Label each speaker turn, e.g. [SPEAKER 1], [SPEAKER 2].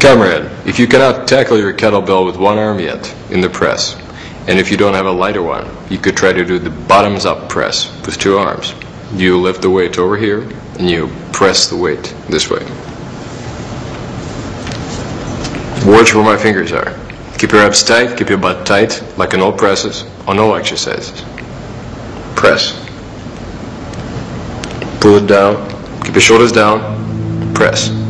[SPEAKER 1] Comrade, if you cannot tackle your kettlebell with one arm yet in the press, and if you don't have a lighter one, you could try to do the bottoms up press with two arms. You lift the weight over here and you press the weight this way. Watch where my fingers are. Keep your abs tight, keep your butt tight, like in all presses, on all exercises. Press. Pull it down, keep your shoulders down, press.